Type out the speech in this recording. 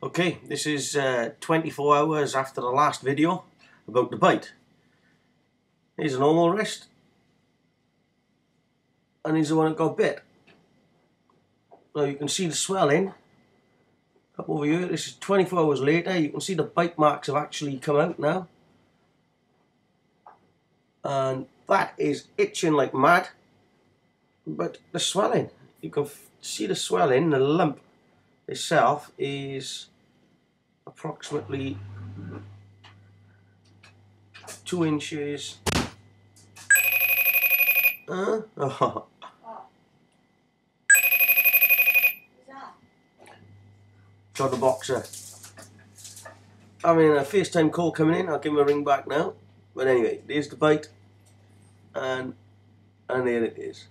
Okay, this is uh, 24 hours after the last video about the bite. Here's a normal wrist. And here's the one that got bit. Now you can see the swelling. Up over here, this is 24 hours later. You can see the bite marks have actually come out now. And that is itching like mad. But the swelling, you can see the swelling, the lump itself is approximately two inches. Uh, oh. The Boxer. I mean, a FaceTime call coming in. I'll give him a ring back now. But anyway, there's the bite. And, and there it is.